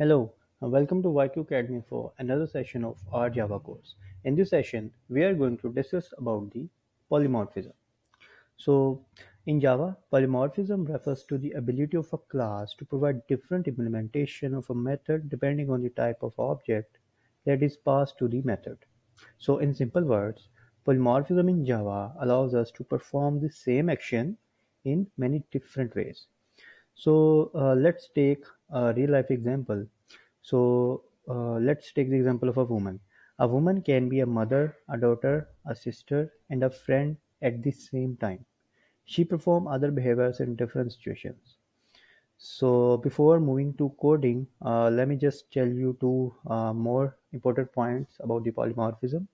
Hello, and welcome to YQ Academy for another session of our Java course. In this session, we are going to discuss about the polymorphism. So, in Java, polymorphism refers to the ability of a class to provide different implementation of a method depending on the type of object that is passed to the method. So, in simple words, polymorphism in Java allows us to perform the same action in many different ways. So uh, let's take a real life example. So uh, let's take the example of a woman. A woman can be a mother, a daughter, a sister, and a friend at the same time. She perform other behaviors in different situations. So before moving to coding, uh, let me just tell you two uh, more important points about the polymorphism.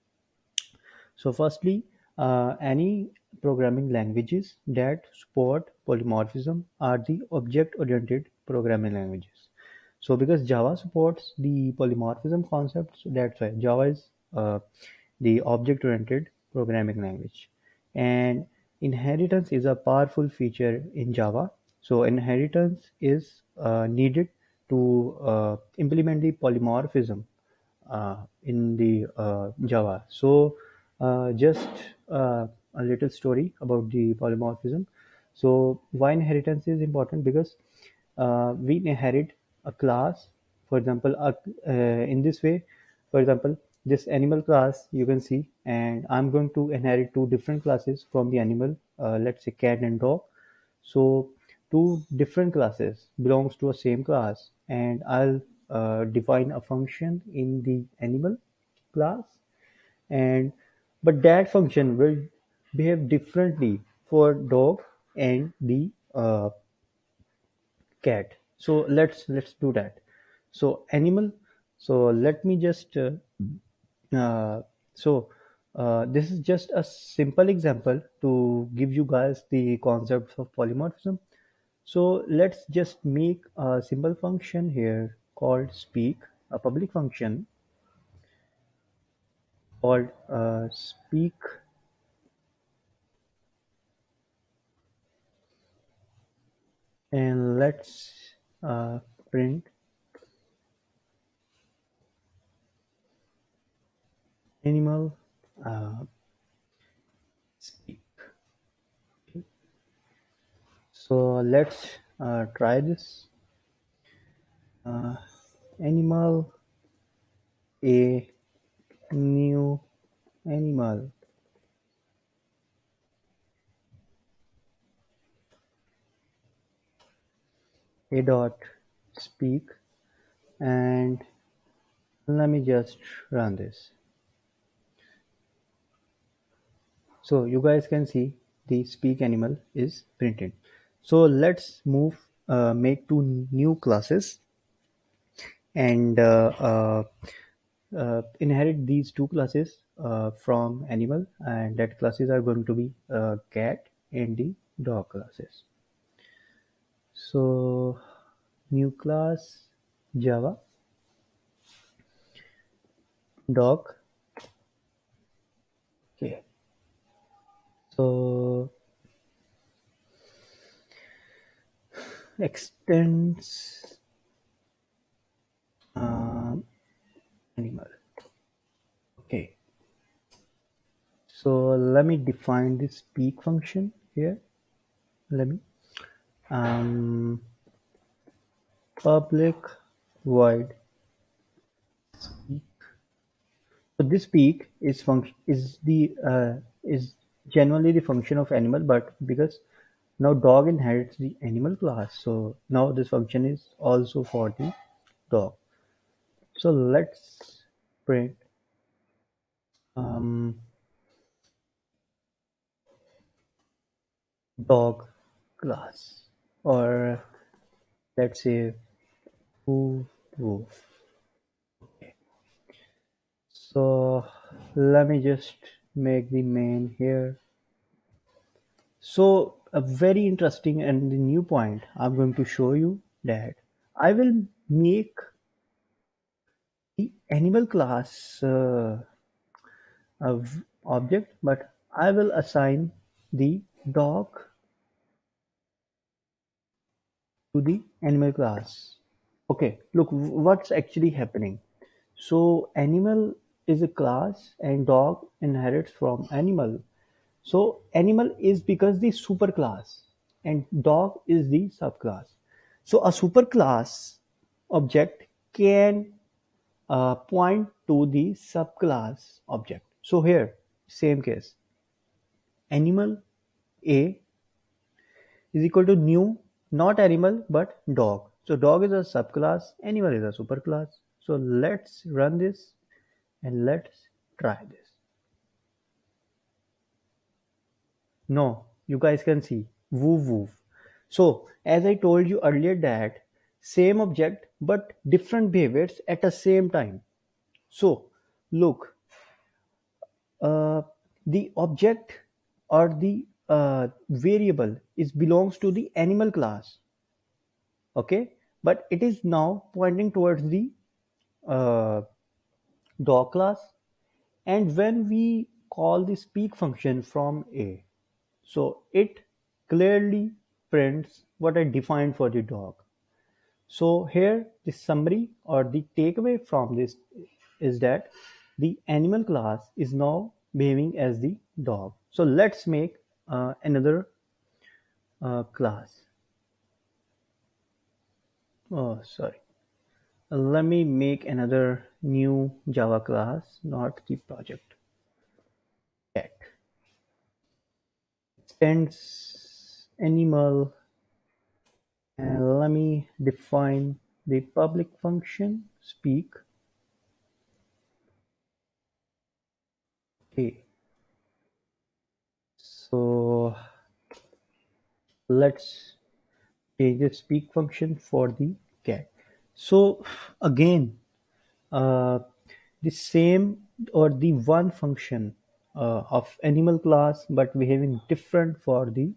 So firstly, uh, any programming languages that support polymorphism are the object-oriented programming languages. So because Java supports the polymorphism concept, so that's why Java is uh, the object-oriented programming language. And inheritance is a powerful feature in Java. So inheritance is uh, needed to uh, implement the polymorphism uh, in the uh, Java. So uh, just a little story about the polymorphism. So why inheritance is important because uh, we inherit a class. For example, uh, in this way, for example, this animal class you can see, and I'm going to inherit two different classes from the animal. Uh, let's say cat and dog. So two different classes belongs to a same class, and I'll uh, define a function in the animal class and but that function will behave differently for dog and the uh, cat. So let's let's do that. So animal so let me just uh, uh, so uh, this is just a simple example to give you guys the concepts of polymorphism. So let's just make a simple function here called speak a public function called uh, speak and let's uh, print. Animal uh, speak okay. so let's uh, try this. Uh, animal a new animal a dot speak and let me just run this. So you guys can see the speak animal is printed. So let's move uh, make two new classes and uh, uh, uh, inherit these two classes uh, from animal and that classes are going to be uh, cat and the dog classes so new class java. Dog okay. So extends um, animal. Okay. So let me define this speak function here. Let me um, public void. Speak. So this speak is function is the uh, is generally the function of animal but because now dog inherits the animal class so now this function is also for the dog. So let's print um, dog class or let's say woof woof so let me just make the main here. So a very interesting and the new point i'm going to show you that i will make the animal class uh, of object but i will assign the dog to the animal class Okay, look, what's actually happening. So, animal is a class, and dog inherits from animal. So, animal is because the superclass, and dog is the subclass. So, a superclass object can uh, point to the subclass object. So, here, same case, animal A is equal to new, not animal, but dog. So dog is a subclass, animal is a superclass. So let's run this and let's try this. No, you guys can see, woof woof. So as I told you earlier that same object but different behaviors at the same time. So look, uh, the object or the uh, variable is belongs to the animal class. Okay? But it is now pointing towards the uh, dog class. And when we call the speak function from a so it clearly prints what I defined for the dog. So here the summary or the takeaway from this is that the animal class is now behaving as the dog. So let's make another uh, class. Oh sorry. Let me make another new java class not the project. Cat extends animal. And let me define the public function. Speak. Okay so let's take the speak function for the cat. So again uh, the same or the one function uh, of animal class but behaving different for the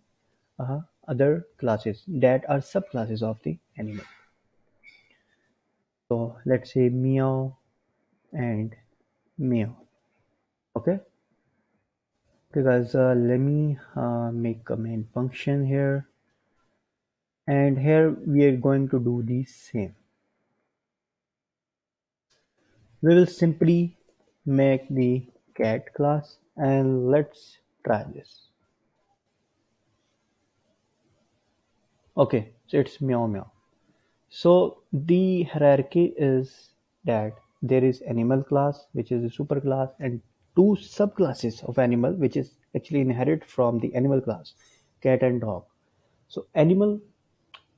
uh, other classes that are subclasses of the animal. So let's say meow and meow. Okay because uh, let me uh, make a main function here. And here we are going to do the same. We will simply make the cat class and let's try this. Okay so it's meow meow. So the hierarchy is that there is animal class which is a superclass and two subclasses of animal which is actually inherit from the animal class cat and dog. So animal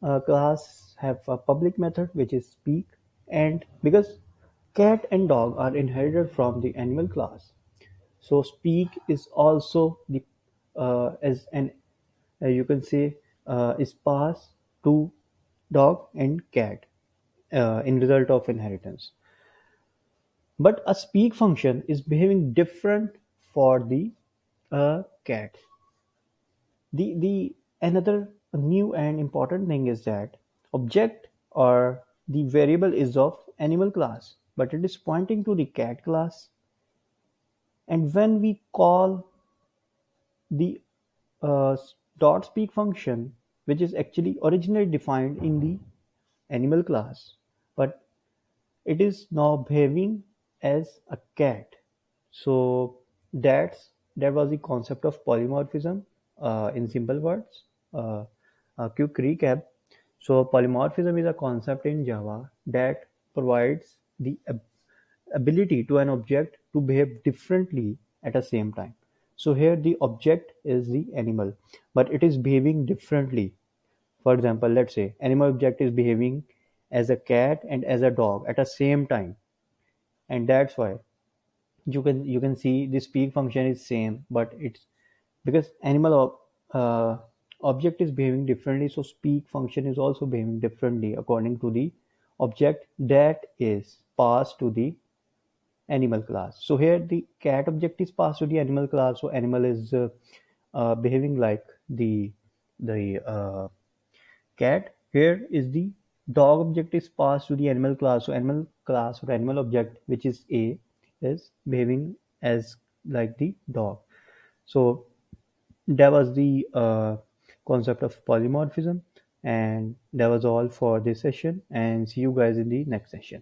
uh, class have a public method which is speak and because cat and dog are inherited from the animal class so speak is also the uh, as an uh, you can say uh, is passed to dog and cat uh, in result of inheritance but a speak function is behaving different for the uh, cat. The the another new and important thing is that object or the variable is of animal class but it is pointing to the cat class. And when we call the uh, dot speak function which is actually originally defined in the animal class but it is now behaving as a cat. So that's that was the concept of polymorphism uh, in simple words uh, a quick recap. So polymorphism is a concept in java that provides the ab- ability to an object to behave differently at the same time. So here the object is the animal but it is behaving differently. For example let's say animal object is behaving as a cat and as a dog at the same time and that's why. You can you can see the speak function is same but it's because animal uh, object is behaving differently so speak function is also behaving differently according to the object that is passed to the animal class. So here the cat object is passed to the animal class so animal is uh, uh, behaving like the the uh, cat. Here is the dog object is passed to the animal class so animal class or animal object which is a is behaving as like the dog so that was the uh, concept of polymorphism And that was all for this session and see you guys in the next session.